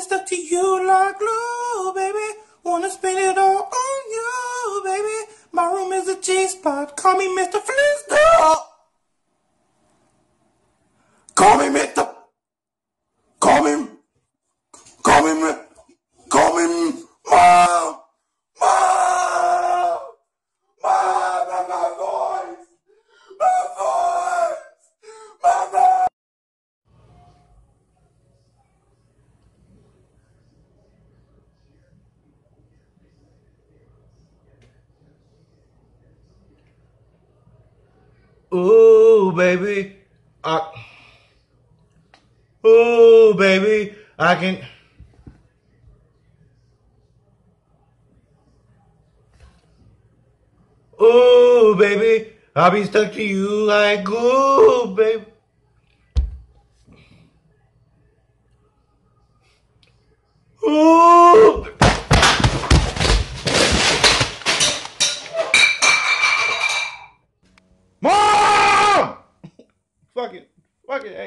stuck to you like glue, baby. Wanna spend it all on you, baby. My room is a G spot. Call me Mr. Flintstone. Call me Mr. Call me. Call me. Call me. Baby. I, ooh, baby. I can. Ooh, baby. I'll be stuck to you like glue, baby. Fuck it. Fuck it. Hey.